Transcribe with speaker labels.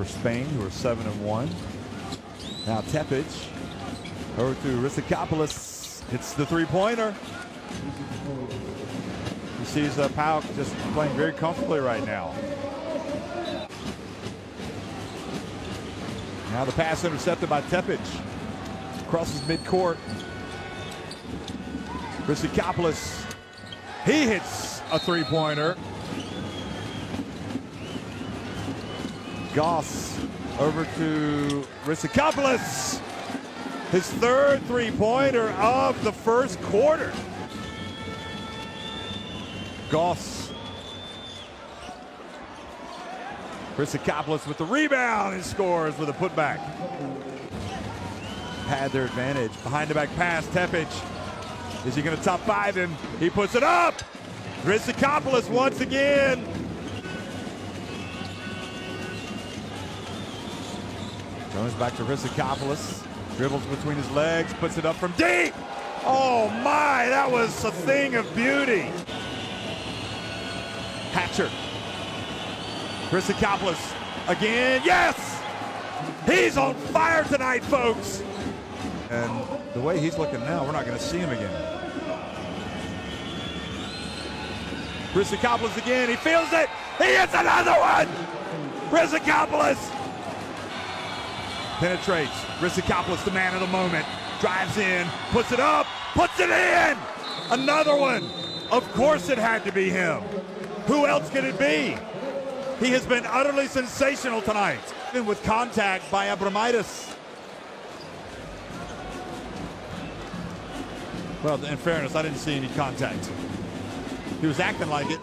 Speaker 1: for Spain, who are 7 and 1. Now Tepic over to Chrysikopoulos. Hits the three pointer. He sees uh, Pauk just playing very comfortably right now. Now the pass intercepted by Tepic. Crosses midcourt. Chrysikopoulos. He hits a three-pointer. Goss over to Chrysikopoulos. His third three-pointer of the first quarter. Goss. Chrysikopoulos with the rebound and scores with a putback. Had their advantage. Behind the back pass, Tepic. Is he going to top five him? He puts it up. Chrysikopoulos once again. Jones back to Chrysikopoulos. Dribbles between his legs, puts it up from deep. Oh my, that was a thing of beauty. Hatcher. Chrysikopoulos again. Yes! He's on fire tonight, folks. And the way he's looking now, we're not going to see him again. Chrysikopoulos again. He feels it. He hits another one. Chrysikopoulos penetrates. Chrysikopoulos, the man of the moment, drives in, puts it up, puts it in. Another one. Of course it had to be him. Who else could it be? He has been utterly sensational tonight. Even with contact by Abromaitis. Well, in fairness, I didn't see any contact. He was acting like it.